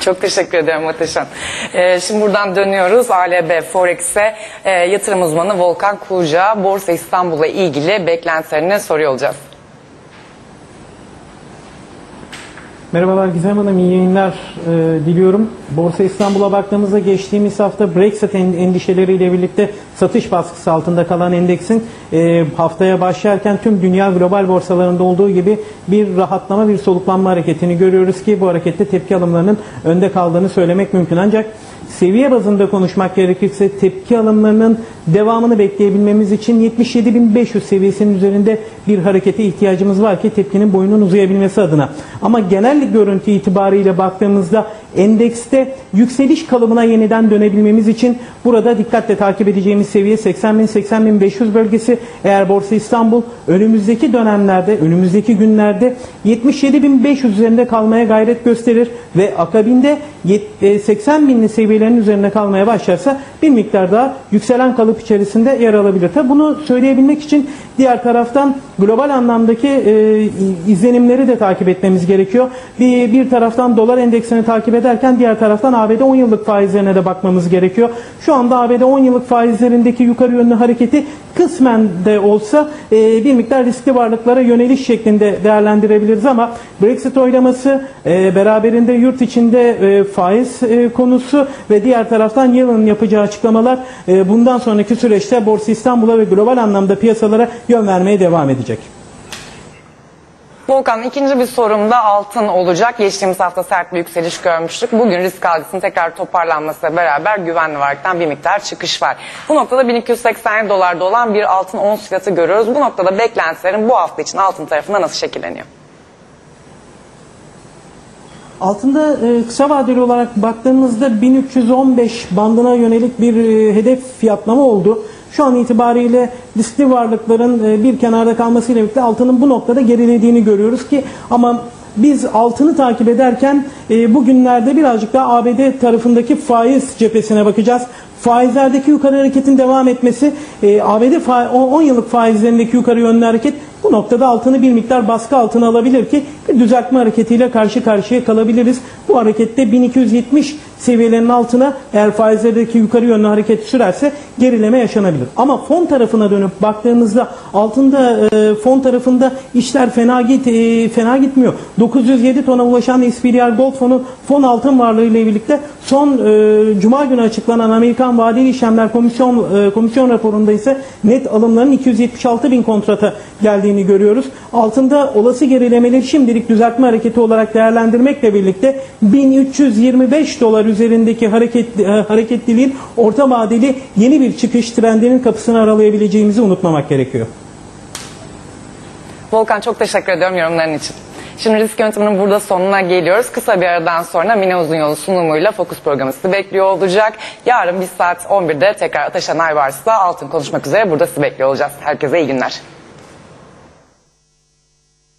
Çok teşekkür ederim Ateşan. Ee, şimdi buradan dönüyoruz ALB Forex'e e, yatırım uzmanı Volkan Kuğuca Borsa İstanbul'la ilgili beklentilerini soruyor olacağız. Merhabalar Gizem Hanım, iyi yayınlar e, diliyorum. Borsa İstanbul'a baktığımızda geçtiğimiz hafta Brexit en- endişeleriyle birlikte satış baskısı altında kalan endeksin e, haftaya başlarken tüm dünya global borsalarında olduğu gibi bir rahatlama, bir soluklanma hareketini görüyoruz ki bu harekette tepki alımlarının önde kaldığını söylemek mümkün. Ancak seviye bazında konuşmak gerekirse tepki alımlarının devamını bekleyebilmemiz için 77.500 seviyesinin üzerinde bir harekete ihtiyacımız var ki tepkinin boyunun uzayabilmesi adına. Ama genel görüntü itibariyle baktığımızda endekste yükseliş kalıbına yeniden dönebilmemiz için burada dikkatle takip edeceğimiz seviye 80.000-80.500 bölgesi. Eğer Borsa İstanbul önümüzdeki dönemlerde, önümüzdeki günlerde 77.500 üzerinde kalmaya gayret gösterir ve akabinde yet- e, 80 binli seviyelerin üzerinde kalmaya başlarsa bir miktar daha yükselen kalıp içerisinde yer alabilir. Tabi bunu söyleyebilmek için diğer taraftan global anlamdaki e, izlenimleri de takip etmemiz gerekiyor. Bir, bir taraftan dolar endeksini takip ederken diğer taraftan ABD 10 yıllık faizlerine de bakmamız gerekiyor. Şu anda ABD 10 yıllık faizlerindeki yukarı yönlü hareketi kısmen de olsa e, bir miktar riskli varlıklara yöneliş şeklinde değerlendirebiliriz ama Brexit oylaması e, beraberinde yurt içinde e, faiz e, konusu ve diğer taraftan yılın yapacağı açıklamalar e, bundan sonraki süreçte Borsa İstanbul'a ve global anlamda piyasalara yön vermeye devam edecek. Volkan ikinci bir sorum da altın olacak. Geçtiğimiz hafta sert bir yükseliş görmüştük. Bugün risk algısının tekrar toparlanmasıyla beraber güvenli varlıktan bir miktar çıkış var. Bu noktada 1280 dolarda olan bir altın ons fiyatı görüyoruz. Bu noktada beklentilerin bu hafta için altın tarafında nasıl şekilleniyor? Altında e, kısa vadeli olarak baktığımızda 1315 bandına yönelik bir e, hedef fiyatlama oldu. Şu an itibariyle riskli varlıkların e, bir kenarda kalmasıyla birlikte altının bu noktada gerilediğini görüyoruz ki ama biz altını takip ederken e, bugünlerde birazcık daha ABD tarafındaki faiz cephesine bakacağız. Faizlerdeki yukarı hareketin devam etmesi, e, ABD fa- 10 yıllık faizlerindeki yukarı yönlü hareket noktada altını bir miktar baskı altına alabilir ki bir düzeltme hareketiyle karşı karşıya kalabiliriz. Bu harekette 1270 seviyelerinin altına eğer faizlerdeki yukarı yönlü hareket sürerse gerileme yaşanabilir. Ama fon tarafına dönüp baktığımızda altında e, fon tarafında işler fena git e, fena gitmiyor. 907 tona ulaşan SPDR Gold fonu fon altın varlığı ile birlikte son e, cuma günü açıklanan Amerikan vadeli işlemler komisyon e, komisyon raporunda ise net alımların 276 bin kontrata geldiğini görüyoruz. Altında olası gerilemeleri şimdilik düzeltme hareketi olarak değerlendirmekle birlikte 1325 dolar üzerindeki hareket, e, hareketliliğin orta vadeli yeni bir çıkış trendinin kapısını aralayabileceğimizi unutmamak gerekiyor. Volkan çok teşekkür ediyorum yorumların için. Şimdi risk yönetiminin burada sonuna geliyoruz. Kısa bir aradan sonra Mine Uzun sunumuyla Fokus programı sizi bekliyor olacak. Yarın biz saat 11'de tekrar Ateş Anay varsa altın konuşmak üzere burada sizi bekliyor olacağız. Herkese iyi günler.